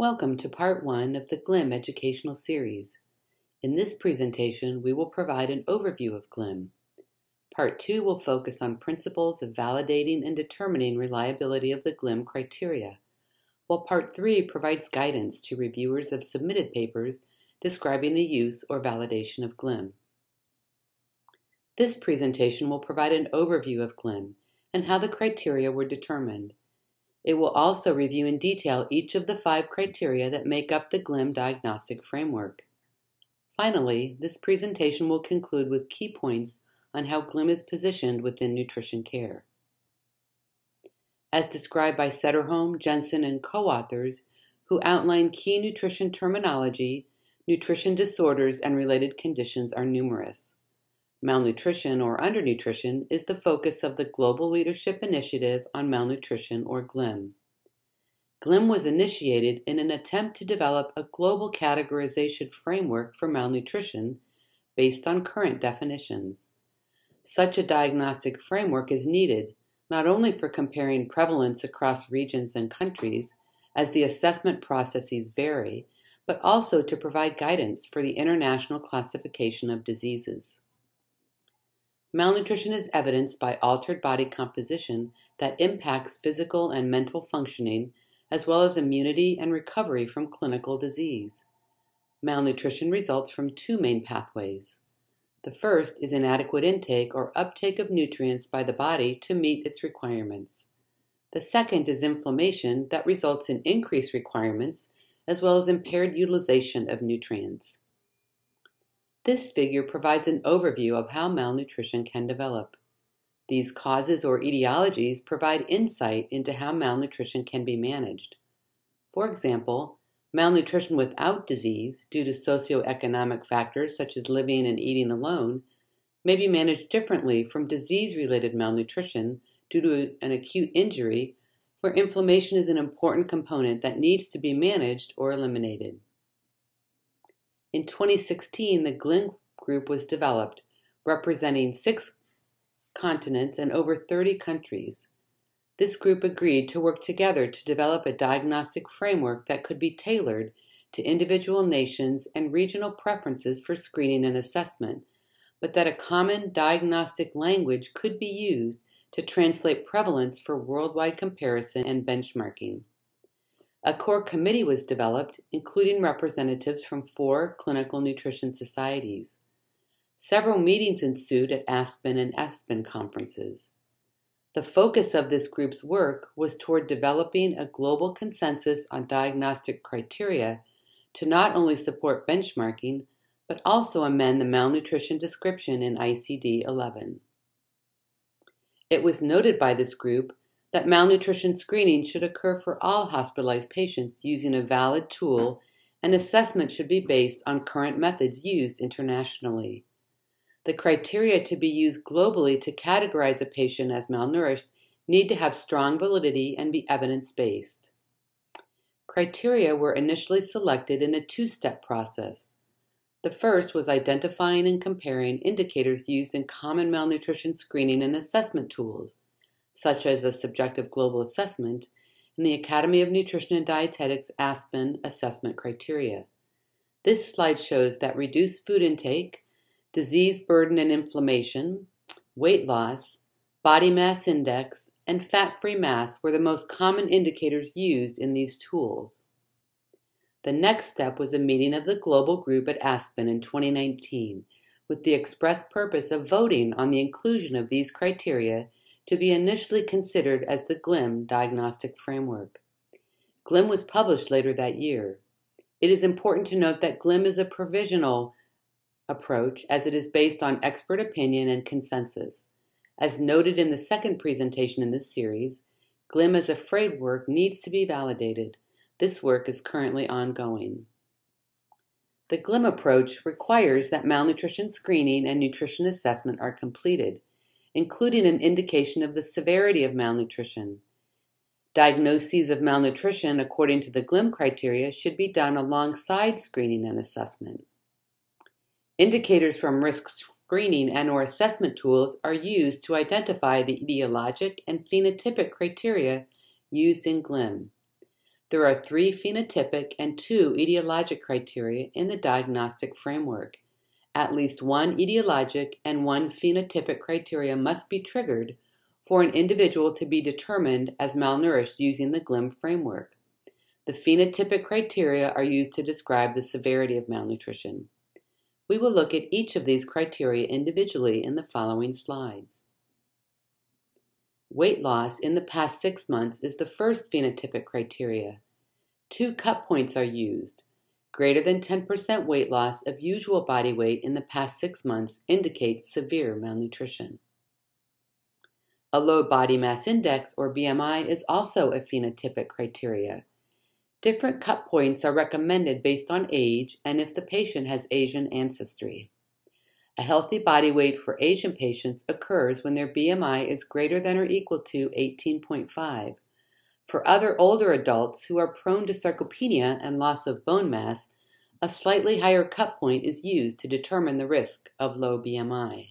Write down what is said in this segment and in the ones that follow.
Welcome to part one of the GLIM educational series. In this presentation, we will provide an overview of GLIM. Part two will focus on principles of validating and determining reliability of the GLIM criteria, while part three provides guidance to reviewers of submitted papers describing the use or validation of GLIM. This presentation will provide an overview of GLIM and how the criteria were determined. It will also review in detail each of the five criteria that make up the GLIM diagnostic framework. Finally, this presentation will conclude with key points on how GLIM is positioned within nutrition care. As described by Cederholm, Jensen, and co-authors, who outline key nutrition terminology, nutrition disorders and related conditions are numerous. Malnutrition or undernutrition is the focus of the Global Leadership Initiative on Malnutrition or GLIM. GLIM was initiated in an attempt to develop a global categorization framework for malnutrition based on current definitions. Such a diagnostic framework is needed not only for comparing prevalence across regions and countries, as the assessment processes vary, but also to provide guidance for the international classification of diseases. Malnutrition is evidenced by altered body composition that impacts physical and mental functioning, as well as immunity and recovery from clinical disease. Malnutrition results from two main pathways. The first is inadequate intake or uptake of nutrients by the body to meet its requirements. The second is inflammation that results in increased requirements as well as impaired utilization of nutrients. This figure provides an overview of how malnutrition can develop. These causes or etiologies provide insight into how malnutrition can be managed. For example, malnutrition without disease, due to socioeconomic factors such as living and eating alone, may be managed differently from disease related malnutrition due to an acute injury where inflammation is an important component that needs to be managed or eliminated. In 2016, the GLIM group was developed, representing six continents and over 30 countries. This group agreed to work together to develop a diagnostic framework that could be tailored to individual nations and regional preferences for screening and assessment, but that a common diagnostic language could be used to translate prevalence for worldwide comparison and benchmarking. A core committee was developed, including representatives from four clinical nutrition societies. Several meetings ensued at ASPEN and ESPEN conferences. The focus of this group's work was toward developing a global consensus on diagnostic criteria to not only support benchmarking, but also amend the malnutrition description in ICD 11. It was noted by this group that malnutrition screening should occur for all hospitalized patients using a valid tool and assessment should be based on current methods used internationally. The criteria to be used globally to categorize a patient as malnourished need to have strong validity and be evidence based. Criteria were initially selected in a two step process. The first was identifying and comparing indicators used in common malnutrition screening and assessment tools such as a subjective global assessment, and the Academy of Nutrition and Dietetics ASPEN assessment criteria. This slide shows that reduced food intake, disease burden and inflammation, weight loss, body mass index, and fat free mass were the most common indicators used in these tools. The next step was a meeting of the global group at ESPEN in 2019 with the express purpose of voting on the inclusion of these criteria to be initially considered as the GLIM diagnostic framework. GLIM was published later that year. It is important to note that GLIM is a provisional approach as it is based on expert opinion and consensus. As noted in the second presentation in this series, GLIM as a framework needs to be validated. This work is currently ongoing. The GLIM approach requires that malnutrition screening and nutrition assessment are completed including an indication of the severity of malnutrition. Diagnoses of malnutrition, according to the GLIM criteria, should be done alongside screening and assessment. Indicators from risk screening and or assessment tools are used to identify the etiologic and phenotypic criteria used in GLIM. There are three phenotypic and two etiologic criteria in the diagnostic framework. At least one etiologic and one phenotypic criteria must be triggered for an individual to be determined as malnourished using the GLIM framework. The phenotypic criteria are used to describe the severity of malnutrition. We will look at each of these criteria individually in the following slides. Weight loss in the past six months is the first phenotypic criteria. Two cut points are used. Greater than 10% weight loss of usual body weight in the past six months indicates severe malnutrition. A low body mass index, or BMI, is also a phenotypic criteria. Different cut points are recommended based on age and if the patient has Asian ancestry. A healthy body weight for Asian patients occurs when their BMI is greater than or equal to 18.5. For other older adults who are prone to sarcopenia and loss of bone mass, a slightly higher cut point is used to determine the risk of low BMI.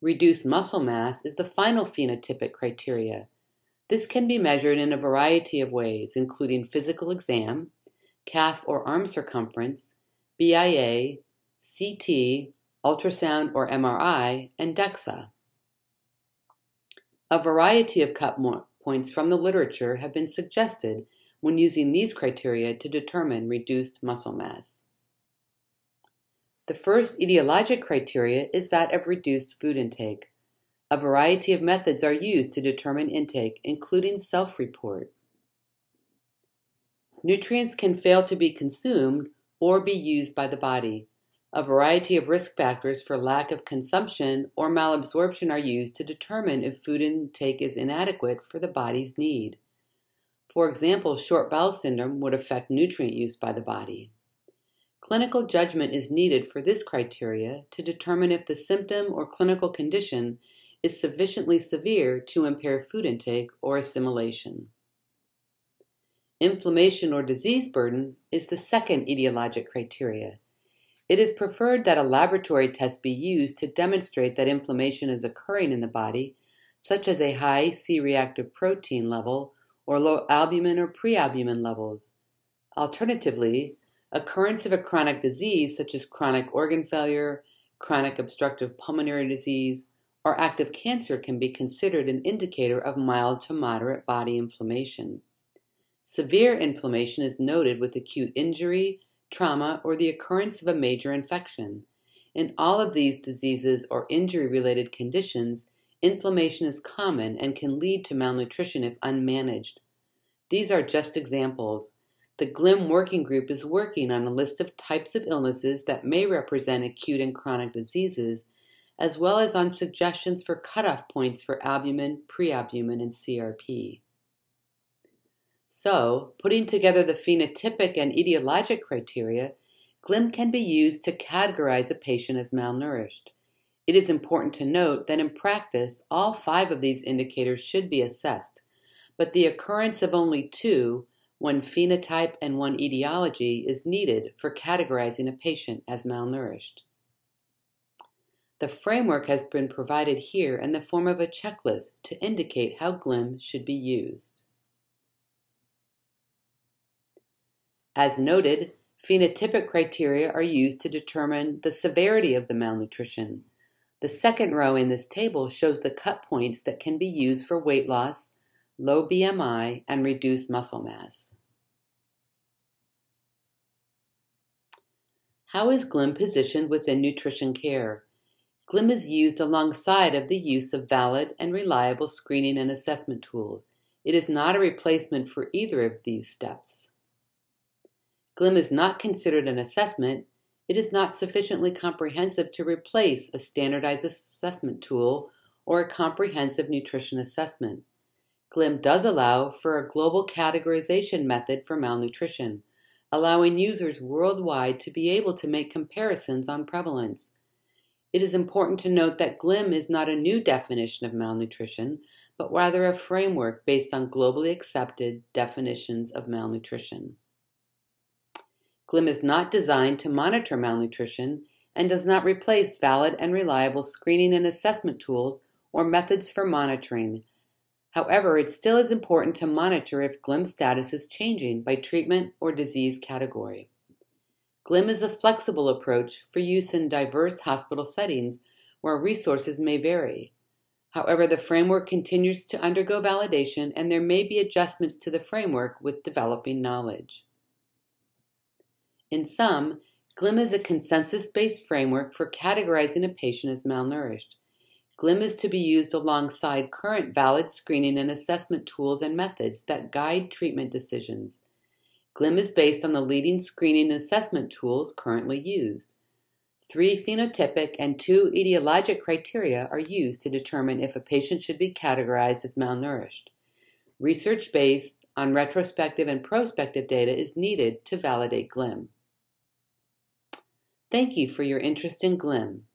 Reduced muscle mass is the final phenotypic criteria. This can be measured in a variety of ways, including physical exam, calf or arm circumference, BIA, CT, ultrasound or MRI, and DEXA. A variety of cut points from the literature have been suggested when using these criteria to determine reduced muscle mass. The first etiologic criteria is that of reduced food intake. A variety of methods are used to determine intake, including self report. Nutrients can fail to be consumed or be used by the body. A variety of risk factors for lack of consumption or malabsorption are used to determine if food intake is inadequate for the body's need. For example, short bowel syndrome would affect nutrient use by the body. Clinical judgment is needed for this criteria to determine if the symptom or clinical condition is sufficiently severe to impair food intake or assimilation. Inflammation or disease burden is the second etiologic criteria. It is preferred that a laboratory test be used to demonstrate that inflammation is occurring in the body, such as a high C reactive protein level or low albumin or prealbumin levels. Alternatively, occurrence of a chronic disease such as chronic organ failure, chronic obstructive pulmonary disease, or active cancer can be considered an indicator of mild to moderate body inflammation. Severe inflammation is noted with acute injury, trauma, or the occurrence of a major infection. In all of these diseases or injury related conditions, inflammation is common and can lead to malnutrition if unmanaged. These are just examples. The GLIM working group is working on a list of types of illnesses that may represent acute and chronic diseases, as well as on suggestions for cutoff points for albumin, prealbumin, and CRP. So, putting together the phenotypic and etiologic criteria, GLIM can be used to categorize a patient as malnourished. It is important to note that in practice, all five of these indicators should be assessed, but the occurrence of only two, one phenotype and one etiology, is needed for categorizing a patient as malnourished. The framework has been provided here in the form of a checklist to indicate how GLIM should be used. As noted, phenotypic criteria are used to determine the severity of the malnutrition. The second row in this table shows the cut points that can be used for weight loss, low BMI, and reduced muscle mass. How is GLIM positioned within nutrition care? GLIM is used alongside of the use of valid and reliable screening and assessment tools. It is not a replacement for either of these steps. GLIM is not considered an assessment, it is not sufficiently comprehensive to replace a standardized assessment tool or a comprehensive nutrition assessment. GLIM does allow for a global categorization method for malnutrition, allowing users worldwide to be able to make comparisons on prevalence. It is important to note that GLIM is not a new definition of malnutrition, but rather a framework based on globally accepted definitions of malnutrition. GLIM is not designed to monitor malnutrition and does not replace valid and reliable screening and assessment tools or methods for monitoring. However, it still is important to monitor if GLIM status is changing by treatment or disease category. GLIM is a flexible approach for use in diverse hospital settings where resources may vary. However, the framework continues to undergo validation and there may be adjustments to the framework with developing knowledge. In sum, GLIM is a consensus based framework for categorizing a patient as malnourished. GLIM is to be used alongside current valid screening and assessment tools and methods that guide treatment decisions. GLIM is based on the leading screening and assessment tools currently used. Three phenotypic and two etiologic criteria are used to determine if a patient should be categorized as malnourished. Research based on retrospective and prospective data is needed to validate GLIM. Thank you for your interest in GLIM.